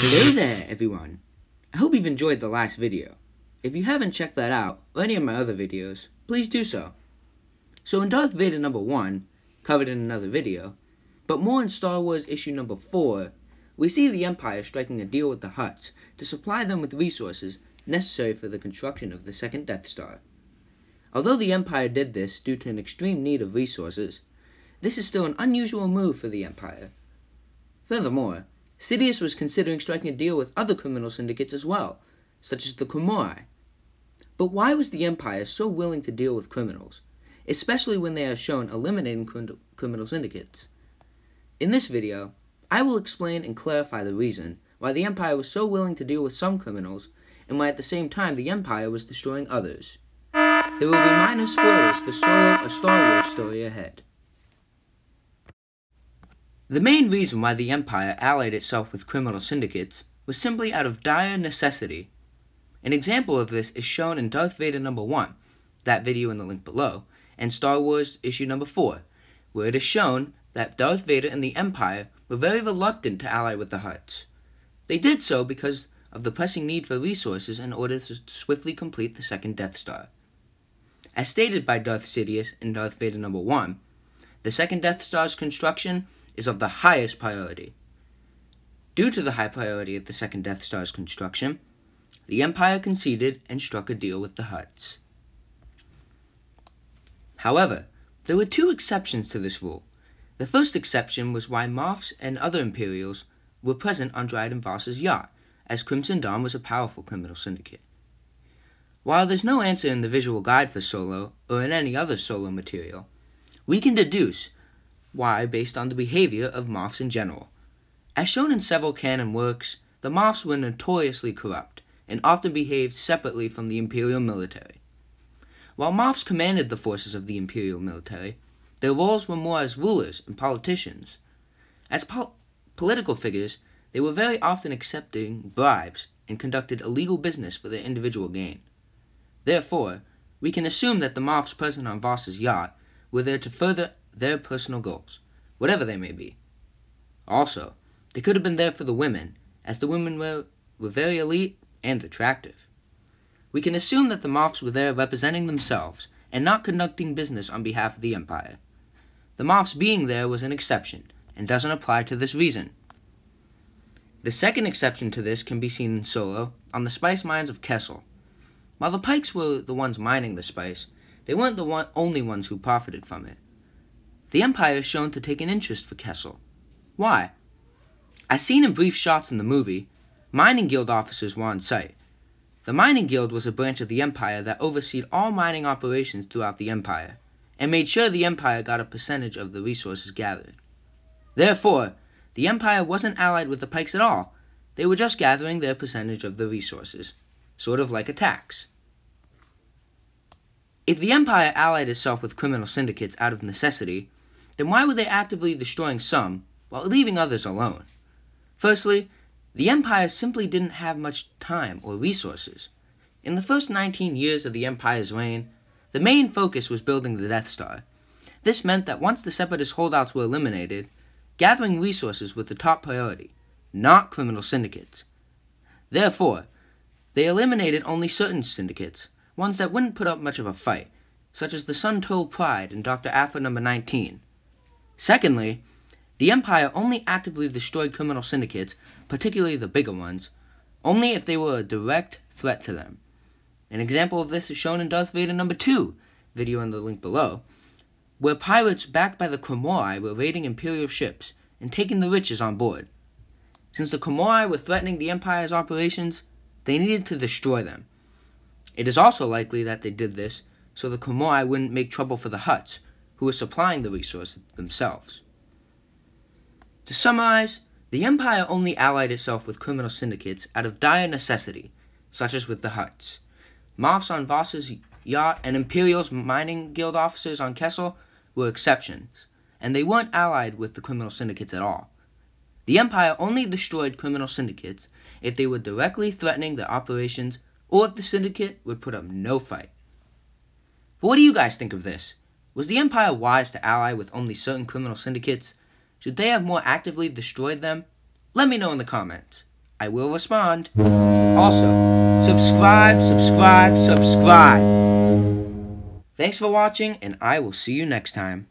Hello there, everyone. I hope you've enjoyed the last video. If you haven't checked that out, or any of my other videos, please do so. So in Darth Vader number 1, covered in another video, but more in Star Wars issue number 4, we see the Empire striking a deal with the Hutts to supply them with resources necessary for the construction of the second Death Star. Although the Empire did this due to an extreme need of resources, this is still an unusual move for the Empire. Furthermore, Sidious was considering striking a deal with other criminal syndicates as well, such as the Commori. But why was the Empire so willing to deal with criminals, especially when they are shown eliminating criminal syndicates? In this video, I will explain and clarify the reason why the Empire was so willing to deal with some criminals and why at the same time the Empire was destroying others. There will be minor spoilers for Solo a Star Wars story ahead. The main reason why the Empire allied itself with criminal syndicates was simply out of dire necessity. An example of this is shown in Darth Vader number 1, that video in the link below, and Star Wars issue number 4, where it is shown that Darth Vader and the Empire were very reluctant to ally with the Hutts. They did so because of the pressing need for resources in order to swiftly complete the second Death Star. As stated by Darth Sidious in Darth Vader number 1, the second Death Star's construction is of the highest priority. Due to the high priority of the second Death Star's construction, the Empire conceded and struck a deal with the Hutts. However, there were two exceptions to this rule. The first exception was why Moffs and other Imperials were present on Dryden Vos's yacht, as Crimson Dawn was a powerful criminal syndicate. While there's no answer in the visual guide for Solo, or in any other Solo material, we can deduce why based on the behavior of Moffs in general. As shown in several canon works, the Moffs were notoriously corrupt and often behaved separately from the Imperial military. While Moffs commanded the forces of the Imperial military, their roles were more as rulers and politicians. As pol- political figures, they were very often accepting bribes and conducted illegal business for their individual gain. Therefore, we can assume that the Moffs present on Vos's yacht were there to further their personal goals, whatever they may be. Also, they could have been there for the women, as the women were, were very elite and attractive. We can assume that the Moffs were there representing themselves and not conducting business on behalf of the Empire. The Moffs being there was an exception and doesn't apply to this reason. The second exception to this can be seen in Solo on the spice mines of Kessel. While the Pykes were the ones mining the spice, they weren't the one, only ones who profited from it. The Empire is shown to take an interest for Kessel. Why? As seen in brief shots in the movie, mining guild officers were on site. The mining guild was a branch of the Empire that overseed all mining operations throughout the Empire, and made sure the Empire got a percentage of the resources gathered. Therefore, the Empire wasn't allied with the Pykes at all, they were just gathering their percentage of the resources, sort of like a tax. If the Empire allied itself with criminal syndicates out of necessity, then why were they actively destroying some while leaving others alone? Firstly, the Empire simply didn't have much time or resources. In the first 19 years of the Empire's reign, the main focus was building the Death Star. This meant that once the Separatist holdouts were eliminated, gathering resources was the top priority, not criminal syndicates. Therefore, they eliminated only certain syndicates, ones that wouldn't put up much of a fight, such as the Sun Told Pride and Dr. Aphra number 19. Secondly, the Empire only actively destroyed criminal syndicates, particularly the bigger ones, only if they were a direct threat to them. An example of this is shown in Darth Vader number 2, video in the link below, where pirates backed by the Commori were raiding Imperial ships and taking the riches on board. Since the Commori were threatening the Empire's operations, they needed to destroy them. It is also likely that they did this so the Commori wouldn't make trouble for the Hutts, who are supplying the resources themselves. To summarize, the Empire only allied itself with criminal syndicates out of dire necessity, such as with the Hutts. Moffs on Vos's yacht and Imperial's mining guild officers on Kessel were exceptions, and they weren't allied with the criminal syndicates at all. The Empire only destroyed criminal syndicates if they were directly threatening their operations or if the syndicate would put up no fight. But what do you guys think of this? Was the Empire wise to ally with only certain criminal syndicates? Should they have more actively destroyed them? Let me know in the comments. I will respond. Also, subscribe, subscribe, subscribe. Thanks for watching, and I will see you next time.